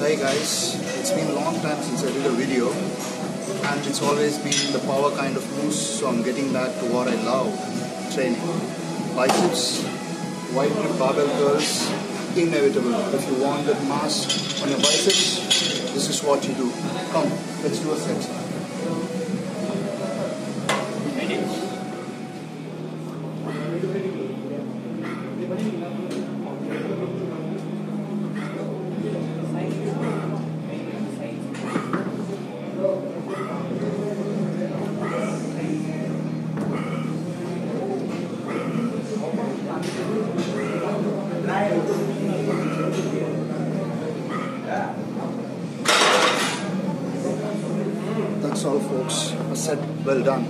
Hey guys, it's been a long time since I did a video and it's always been the power kind of moves so I'm getting back to what I love, training. Biceps, wide grip barbell curls, inevitable. If you want that mass on your biceps, this is what you do. Come, let's do a set. all, folks. I said, well done.